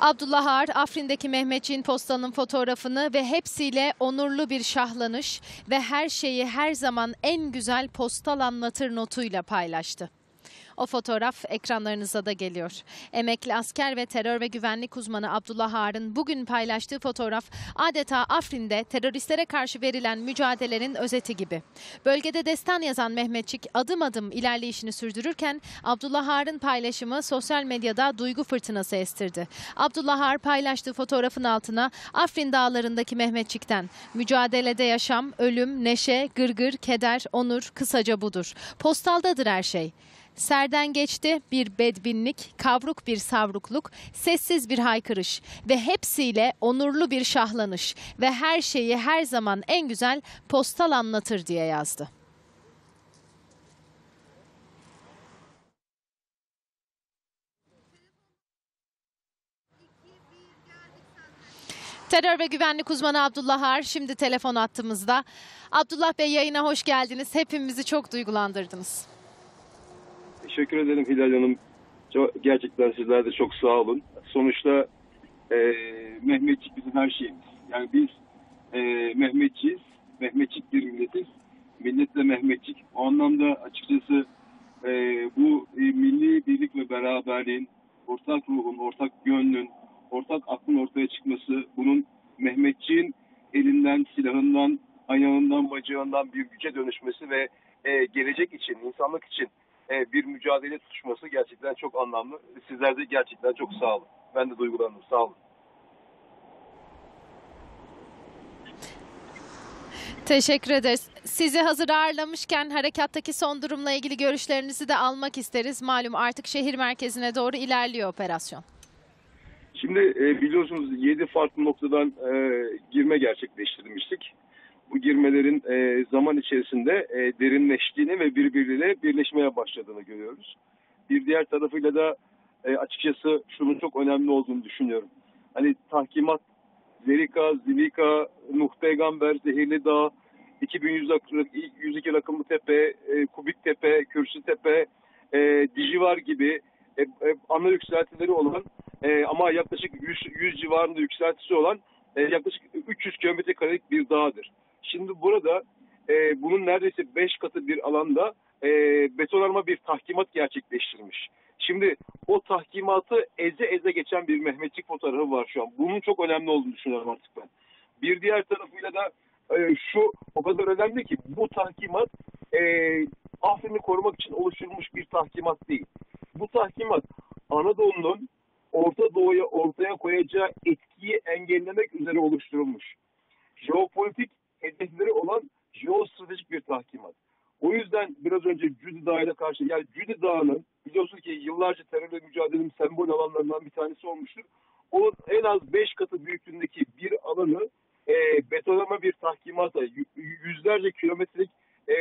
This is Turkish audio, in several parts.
Abdullah Ağar, Afrin'deki Mehmetçiğin postanın fotoğrafını ve hepsiyle onurlu bir şahlanış ve her şeyi her zaman en güzel postal anlatır notuyla paylaştı. O fotoğraf ekranlarınıza da geliyor. Emekli asker ve terör ve güvenlik uzmanı Abdullah Ağar'ın bugün paylaştığı fotoğraf adeta Afrin'de teröristlere karşı verilen mücadelenin özeti gibi. Bölgede destan yazan Mehmetçik adım adım ilerleyişini sürdürürken Abdullah Ağar'ın paylaşımı sosyal medyada duygu fırtınası estirdi. Abdullah Ağar paylaştığı fotoğrafın altına Afrin dağlarındaki Mehmetçik'ten mücadelede yaşam, ölüm, neşe, gırgır, keder, onur kısaca budur. Postaldadır her şey. Serden geçti bir bedbinlik, kavruk bir savrukluk, sessiz bir haykırış ve hepsiyle onurlu bir şahlanış ve her şeyi her zaman en güzel postal anlatır diye yazdı. Terör ve güvenlik uzmanı Abdullah Har şimdi telefon attığımızda. Abdullah Bey yayına hoş geldiniz. Hepimizi çok duygulandırdınız. Teşekkür ederim Hilal Hanım. Gerçekten sizler de çok sağ olun. Sonuçta e, Mehmetçik bizim her şeyimiz. Yani biz e, Mehmetçiyiz. Mehmetçik bir milletiz. Millet de Mehmetçik. O anlamda açıkçası e, bu e, milli birlik ve beraberliğin, ortak ruhun, ortak gönlün, ortak aklın ortaya çıkması, bunun Mehmetçiğin elinden, silahından, ayağından, bacağından bir güce dönüşmesi ve e, gelecek için, insanlık için e, bir mücadele tutuşması gerçekten çok anlamlı. Sizler de gerçekten çok sağ olun. Ben de duygulandım. Sağ olun. Teşekkür ederiz. Sizi hazır ağırlamışken harekattaki son durumla ilgili görüşlerinizi de almak isteriz. Malum artık şehir merkezine doğru ilerliyor operasyon. Şimdi e, biliyorsunuz 7 farklı noktadan e, girme gerçekleştirmiştik. Bu girmelerin e, zaman içerisinde e, derinleştiğini ve birbiriyle birleşmeye başladığını görüyoruz. Bir diğer tarafıyla da e, açıkçası şunun çok önemli olduğunu düşünüyorum. Hani tahkimat, Zerika, Zilika, Nuh Peygamber, Zehirli Dağ, 2100 akıllı- 102 rakımlı tepe, e, Kubik Tepe, Kürsü Tepe, e, Dijivar gibi e, e, ana yükseltileri olan e, ama yaklaşık 100, 100 civarında yükseltisi olan e, yaklaşık 300 kilometre karelik bir dağdır. Şimdi burada e, bunun neredeyse 5 katı bir alanda e, betonarme bir tahkimat gerçekleştirmiş. Şimdi o tahkimatı eze eze geçen bir Mehmetçik fotoğrafı var şu an. Bunun çok önemli olduğunu düşünüyorum artık ben. Bir diğer tarafıyla da e, şu o kadar önemli ki bu tahkimat e, Afrin'i korumak için oluşturulmuş bir tahkimat değil. Bu tahkimat Anadolu'nun Orta Doğu'ya ortaya koyacağı etkiyi engellemek üzere oluşturulmuş. Jeopolitik hedefleri olan jeostratejik bir tahkimat. O yüzden biraz önce Cüdi Dağı'yla karşı yani Cüdi Dağı'nın biliyorsun ki yıllarca terörle mücadelenin sembol alanlarından bir tanesi olmuştur. Onun en az 5 katı büyüklüğündeki bir alanı e, betonlama bir tahkimata yüzlerce kilometrelik e,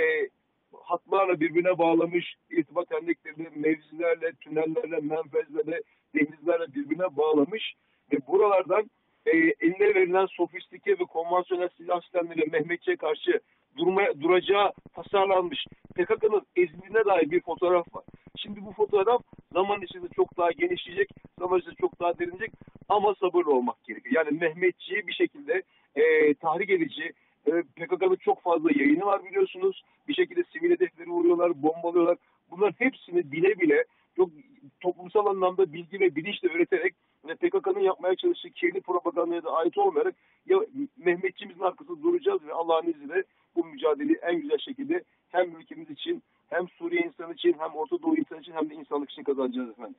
hatlarla birbirine bağlamış irtibat endeklerini mevzilerle, tünellerle, menfezlerle, denizlerle birbirine bağlamış ve buralardan e, eline verilen sofistike ve konvansiyonel silah sistemleriyle Mehmetçi'ye karşı durmaya, duracağı tasarlanmış PKK'nın ezildiğine dair bir fotoğraf var. Şimdi bu fotoğraf zaman içinde çok daha genişleyecek, zaman içinde çok daha derinecek ama sabırlı olmak gerekiyor. Yani Mehmetçi'yi bir şekilde e, tahrik edici, e, PKK'nın çok fazla yayını var biliyorsunuz. Bir şekilde sivil hedefleri vuruyorlar, bombalıyorlar. Bunların hepsini bile bile çok toplumsal anlamda bilgi ve bilinçle öğreterek ve PKK'nın yapmaya çalıştığı kirli propagandaya da ait olmayarak ya Mehmetçimizin arkasında duracağız ve Allah'ın izniyle bu mücadeleyi en güzel şekilde hem ülkemiz için hem Suriye insanı için hem Orta Doğu insanı için hem de insanlık için kazanacağız efendim.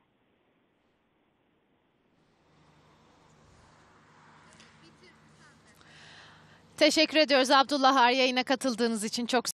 Teşekkür ediyoruz Abdullah Har yayına katıldığınız için çok